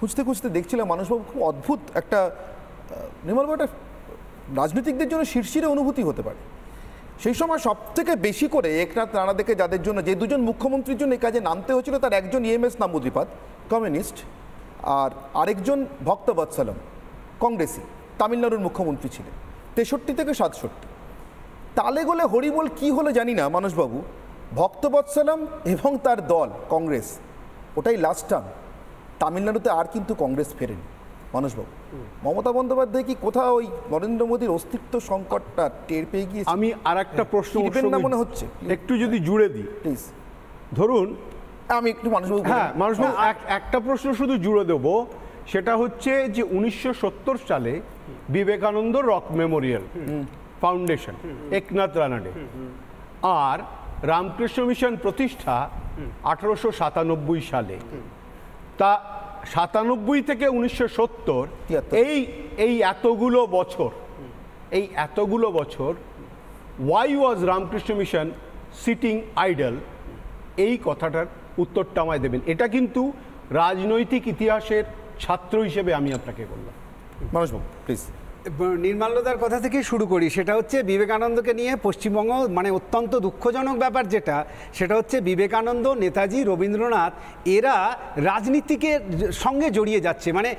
খুঁজতে খুঁজতে দেখছিলাম মানুষবাবু খুব অদ্ভুত একটা আহ, নির্মলবাবু একটা রাজনীতিকদের জন্য শিরশিরে অনুভূতি হতে পারে। সেই সময় সব থেকে বেশি করে একনাথ রানা দেখে যাদের জন্য যে দুজন মুখ্যমন্ত্রীর জন্য এই কাজে নামতে হয়েছিল তার একজন ইএমএস নামুদ্রিপাদ কমিউনিস্ট আর আরেকজন ভক্তবৎসলম কংগ্রেসি তামিলনাড়ুর মুখ্যমন্ত্রী ছিলেন তেষট্টি থেকে সাতষট্টি। তালে গোলে হরিবোল কি হলো জানি না মানসবাবু ভক্তবৎসলম এবং তার দল কংগ্রেস ওটাই লাস্ট টার্ম তামিলনাড়ুতে আর কিন্তু কংগ্রেস ফেরেনি। মানসবাবু মমতা বন্দ্যোপাধ্যায় কি কোথাও ওই নরেন্দ্র মোদীর অস্তিত্ব সংকটটা টের পেয়ে গিয়েছে? আমি আর একটা প্রশ্ন ওর না মনে হচ্ছে? একটু যদি জুড়ে দিই। প্লিজ ধরুন আমি একটু মানুষবাবু হ্যাঁ মানুষ এক- একটা প্রশ্ন শুধু জুড়ে দেব। সেটা হচ্ছে যে উনিশশো সত্তর সালে Vivekananda Rock Memorial Foundation Eknath Ranade. আর রামকৃষ্ণ মিশন প্রতিষ্ঠা আঠারোশো সাতানব্বই সালে। তা সাতানব্বই থেকে উনিশশো সত্তর এই এই এতগুলো বছর এই এতগুলো বছর why was Ramakrishna Mission sitting idle এই কথাটার উত্তরটা আমায় দেবেন। এটা কিন্তু রাজনৈতিক ইতিহাসের ছাত্র হিসেবে আমি আপনাকে বললাম। মানুষবাবু প্লিজ নির্মাল্যদার কথা থেকে শুরু করি। সেটা হচ্ছে বিবেকানন্দকে নিয়ে পশ্চিমবঙ্গ মানে অত্যন্ত দুঃখজনক ব্যাপার যেটা, সেটা হচ্ছে বিবেকানন্দ, নেতাজি, রবীন্দ্রনাথ, এরা রাজনীতিকে সঙ্গে জড়িয়ে যাচ্ছে। মানে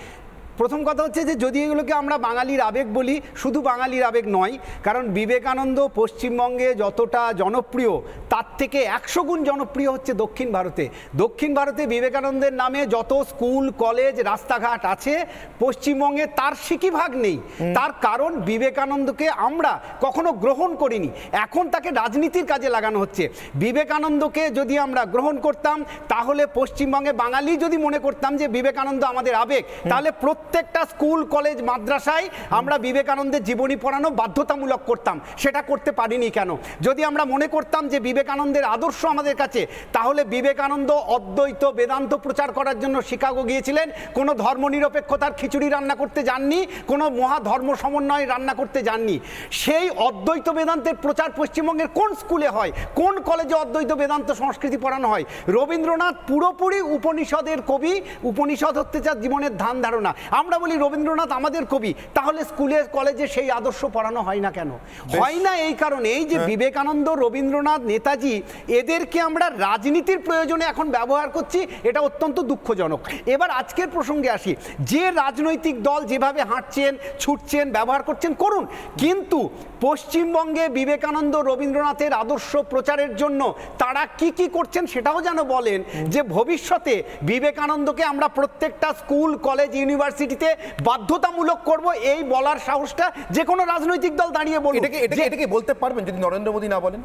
প্রথম কথা হচ্ছে যে যদি এগুলোকে আমরা বাঙালির আবেগ বলি শুধু বাঙালির আবেগ নয় কারণ বিবেকানন্দ পশ্চিমবঙ্গে যতটা জনপ্রিয় তার থেকে একশো গুণ জনপ্রিয় হচ্ছে দক্ষিণ ভারতে। দক্ষিণ ভারতে বিবেকানন্দের নামে যত স্কুল কলেজ রাস্তাঘাট আছে পশ্চিমবঙ্গে তার সিকিভাগ নেই। তার কারণ বিবেকানন্দকে আমরা কখনো গ্রহণ করিনি। এখন তাকে রাজনীতির কাজে লাগানো হচ্ছে। বিবেকানন্দকে যদি আমরা গ্রহণ করতাম তাহলে পশ্চিমবঙ্গে বাঙালি যদি মনে করতাম যে বিবেকানন্দ আমাদের আবেগ তাহলে প্রত্যেকটা স্কুল, কলেজ, মাদ্রাসায় আমরা বিবেকানন্দের জীবনী পড়ানো বাধ্যতামূলক করতাম। সেটা করতে পারিনি কেন? যদি আমরা মনে করতাম যে বিবেকানন্দের আদর্শ আমাদের কাছে, তাহলে বিবেকানন্দ অদ্বৈত বেদান্ত প্রচার করার জন্য শিকাগো গিয়েছিলেন। কোনো ধর্মনিরপেক্ষতার খিচুড়ি রান্না করতে যাননি, কোনো মহা ধর্ম সমন্বয় রান্না করতে যাননি। সেই অদ্বৈত বেদান্তের প্রচার পশ্চিমবঙ্গের কোন স্কুলে হয়? কোন কলেজে অদ্বৈত বেদান্ত সংস্কৃতি পড়ানো হয়? রবীন্দ্রনাথ পুরোপুরি উপনিষদের কবি, উপনিষদ হতে চার জীবনের ধান ধারণা। আমরা বলি রবীন্দ্রনাথ আমাদের কবি তাহলে স্কুলে কলেজে সেই আদর্শ পড়ানো হয় না কেন? হয় না এই কারণে এই যে বিবেকানন্দ রবীন্দ্রনাথ নেতাজি এদেরকে আমরা রাজনীতির প্রয়োজনে এখন ব্যবহার করছি এটা অত্যন্ত দুঃখজনক। এবার আজকের প্রসঙ্গে আসি যে রাজনৈতিক দল যেভাবে হাঁটছেন ছুটছেন ব্যবহার করছেন করুন। কিন্তু পশ্চিমবঙ্গে বিবেকানন্দ রবীন্দ্রনাথের আদর্শ প্রচারের জন্য তারা কি কি করছেন সেটাও যেন বলেন যে ভবিষ্যতে বিবেকানন্দকে আমরা প্রত্যেকটা স্কুল কলেজ ইউনিভার্সিটিতে বাধ্যতামূলক করব এই বলার সাহসটা যে কোনো রাজনৈতিক দল দাঁড়িয়ে বলবে এটাকে এটাকে বলতে পারবেন যদি নরেন্দ্র মোদী না বলেন?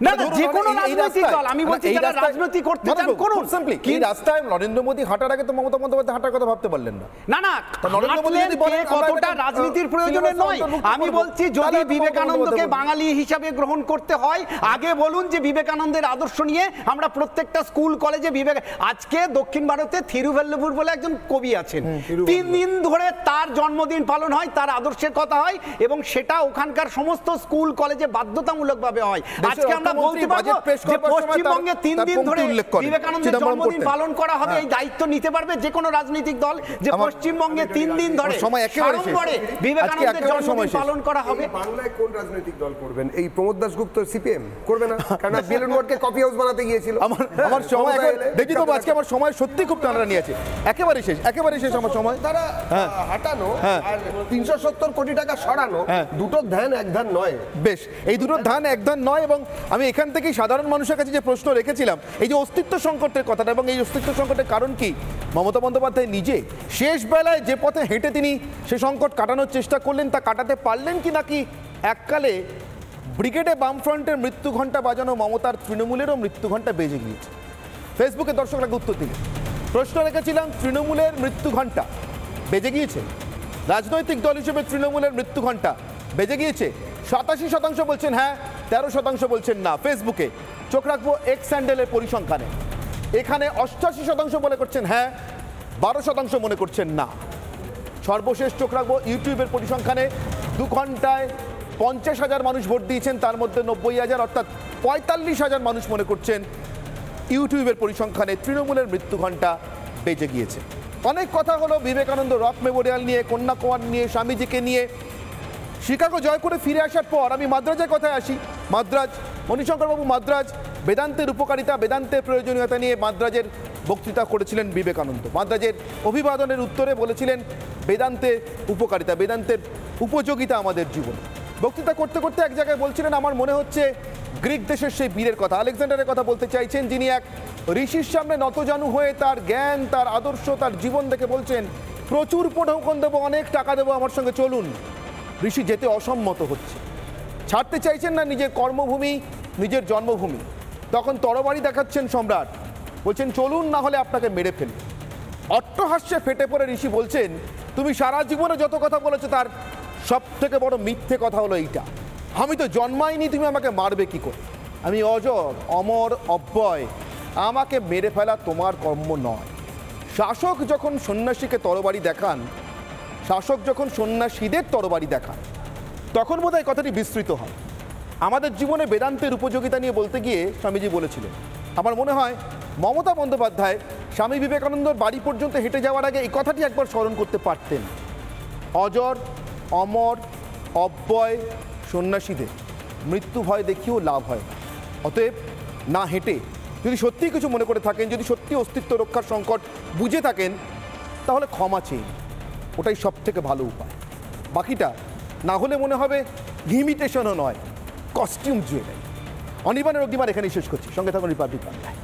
না, না, যে কোনো এই- এই রাজনৈতিক দল, আমি বলছি যারা রাজনীতি করতে চান, করুন। খুব simply, রাস্তায় নরেন্দ্র মোদী হাঁটার আগে তো মমতা বন্দ্যোপাধ্যায় হাঁটার কথা ভাবতে পারলেন না। না না নরেন্দ্র মোদী যদি বলেন, কতটা রাজনীতির আহ, নয়? আমি বলছি যদি বিবেকানন্দকে বাঙালি হিসাবে গ্রহণ করতে হয় আগে বলুন যে বিবেকানন্দের আদর্শ নিয়ে আমরা প্রত্যেকটা স্কুল কলেজে বিবেক আজকে দক্ষিণ ভারতে থিরুভেল্লুপুর বলে একজন কবি আছেন। তিন দিন ধরে তার জন্মদিন পালন হয় তার আদর্শের কথা হয় এবং সেটা ওখানকার সমস্ত স্কুল কলেজে বাধ্যতামূলকভাবে হয়। আজকে আমরা বলতে পারব যে করবার সময় তার- পশ্চিমবঙ্গে তিন দিন ধরে বিবেকানন্দের জন্মদিন পালন করা হবে হ্যাঁ। এই দায়িত্ব নিতে পারবে যে কোনো রাজনৈতিক দল যে আমার- পশ্চিমবঙ্গে তিন দিন ধরে সময় একেবারে শেষ। বিবেকানন্দের একেবারে জন্মদিন শেষ। পালন করা হবে বাংলায় কোন রাজনৈতিক দল করবেন এই প্রমোদ দাসগুপ্ত সিপিএম করবে না কারণ বিএলএন ওয়ার্ডকে কফি হাউস বানাতে গিয়েছিল আমার হ্যাঁ, আমার সময় দেখি আজকে আমার সময় সত্যি খুব টানা নিয়েছে একেবারে শেষ একেবারে শেষ আমার সময় তারা হ্যাঁ। হাঁটানো হ্যাঁ। আর তিনশো সত্তর কোটি টাকা সরানো হ্যাঁ। দুটো ধ্যান এক ধ্যান নয় বেশ এই দুটো ধান এক ধান নয় এবং আমি এখান থেকেই সাধারণ মানুষের কাছে যে প্রশ্ন রেখেছিলাম, এই যে অস্তিত্ব সংকটের কথাটা এবং এই অস্তিত্ব সংকটের কারণ কি? মমতা বন্দ্যোপাধ্যায় নিজে শেষ বেলায় যে পথে হেঁটে তিনি সে সংকট কাটানোর চেষ্টা করলেন, তা কাটাতে পারলেন কি নাকি? এককালে ব্রিগেডে বামফ্রন্টের মৃত্যু ঘণ্টা বাজানো মমতার তৃণমূলেরও মৃত্যু ঘণ্টা বেজে গিয়েছে। ফেসবুকে দর্শকরা উত্তর দিলেন, প্রশ্ন রেখেছিলাম, তৃণমূলের মৃত্যু ঘণ্টা বেজে গিয়েছে? রাজনৈতিক দল হিসেবে তৃণমূলের মৃত্যু ঘণ্টা বেজে গিয়েছে? সাতাশি শতাংশ বলছেন হ্যাঁ তেরো শতাংশ বলছেন না ফেসবুকে চোখ রাখব এক্স স্যান্ডেলের পরিসংখ্যানে। এখানে অষ্টাশি শতাংশ মনে করছেন হ্যাঁ বারো শতাংশ মনে করছেন না। সর্বশেষ চোখ রাখব ইউটিউবের পরিসংখ্যানে। দু ঘন্টায় পঞ্চাশ হাজার মানুষ ভোট দিয়েছেন, তার মধ্যে নব্বই হাজার, অর্থাৎ পঁয়তাল্লিশ হাজার মানুষ মনে করছেন ইউটিউবের পরিসংখ্যানে। তৃণমূলের মৃত্যু ঘণ্টা বেজে গিয়েছে। অনেক কথা হলো বিবেকানন্দ রক মেমোরিয়াল নিয়ে, কন্যাকুমার নিয়ে, স্বামীজিকে নিয়ে। শিকাগো জয় করে ফিরে আসার পর আমি মাদ্রাজের কথায় আসি। মাদ্রাজ মণিশঙ্করবাবু মাদ্রাজ, বেদান্তের উপকারিতা, বেদান্তের প্রয়োজনীয়তা নিয়ে মাদ্রাজের বক্তৃতা করেছিলেন বিবেকানন্দ। মাদ্রাজের অভিবাদনের উত্তরে বলেছিলেন বেদান্তের উপকারিতা, বেদান্তের উপযোগিতা আমাদের জীবন। বক্তৃতা করতে করতে এক জায়গায় বলছিলেন, আমার মনে হচ্ছে গ্রিক দেশের সেই বীরের কথা। আলেকজান্ডারের কথা বলতে চাইছেন, যিনি এক ঋষির সামনে নতজানু হয়ে তার জ্ঞান, তার আদর্শ, তার জীবন দেখে বলছেন, প্রচুর প্রঢৌকন দেবো, অনেক টাকা দেবো আমার সঙ্গে, চলুন। ঋষি যেতে অসম্মত হচ্ছে। ছাড়তে চাইছেন না নিজের কর্মভূমি, নিজের জন্মভূমি। তখন তরবারি দেখাচ্ছেন সম্রাট। বলছেন, চলুন না হলে আপনাকে মেরে ফেলি। অট্টহাস্যে ফেটে পড়ে ঋষি বলছেন, তুমি সারা জীবনে যত কথা বলেছ, তার সব থেকে বড় মিথ্যে কথা হলো এইটা। আমি তো জন্মাইনি, তুমি আমাকে মারবে কি করে? আমি অজর, অমর, অব্যয়, আমাকে মেরে ফেলা তোমার কর্ম নয়। শাসক যখন সন্ন্যাসীকে তরবারি দেখান শাসক যখন সন্ন্যাসীদের তরবারি দেখান, তখন বোধহয় কথাটি বিস্তৃত হয়। আমাদের জীবনে বেদান্তের উপযোগিতা নিয়ে বলতে গিয়ে স্বামীজি বলেছিলেন, আমার মনে হয় মমতা বন্দ্যোপাধ্যায় স্বামী বিবেকানন্দর বাড়ি পর্যন্ত হেঁটে যাওয়ার আগে এই কথাটি একবার স্মরণ করতে পারতেন। অজর, অমর, অব্যয়, সন্ন্যাসীদের, মৃত্যু ভয় দেখিও লাভ হয় অতএব না হেঁটে যদি সত্যিই কিছু মনে করে থাকেন, যদি সত্যি অস্তিত্ব রক্ষার সংকট বুঝে থাকেন, তাহলে ক্ষমা চেয়ে। ওটাই সব থেকে ভালো উপায়। বাকিটা না হলে মনে হবে লিমিটেশনও নয় কস্টিউম জুয়েলারি অনির্বাণের অগ্নিবার এখানেই শেষ করছি। সঙ্গে থাকুন রিপাবলিক বাংলায়।